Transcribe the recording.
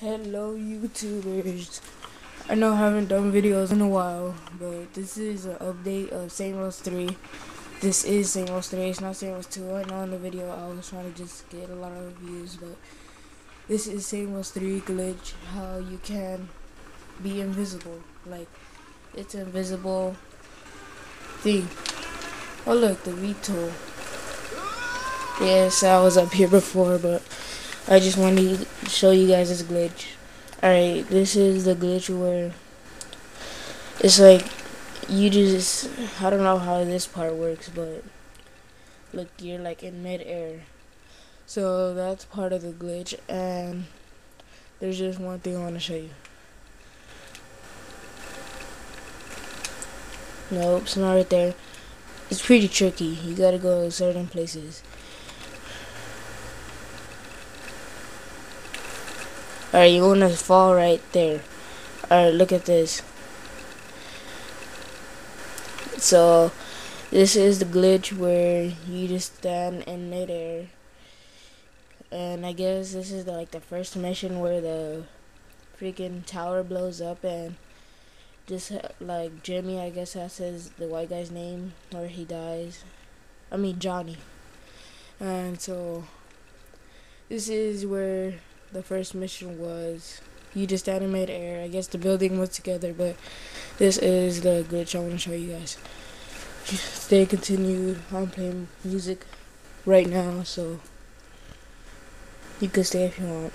Hello YouTubers. I know I haven't done videos in a while, but this is an update of Saints Row 3. This is Saints Row 3, it's not Saints Row 2. I know in the video I was trying to just get a lot of views, but this is Saints Row 3 glitch, how you can be invisible. Like, it's invisible thing. Oh look, the VTOL. Yes, I was up here before, but I just wanted to show you guys this glitch. Alright, this is the glitch where it's like you just I don't know how this part works, but look, you're like in midair. So that's part of the glitch, and there's just one thing I want to show you. Nope, it's not right there. It's pretty tricky. You gotta go certain places. Alright, you wanna fall right there. Alright, look at this. So, this is the glitch where you just stand in midair. And I guess this is the, like the first mission where the freaking tower blows up and just like Jimmy, I guess that says the white guy's name or he dies. I mean Johnny. And so this is where the first mission was you just animate air. I guess the building was together, but this is the glitch I want to show you guys. Stay continued. I'm playing music right now, so you can stay if you want.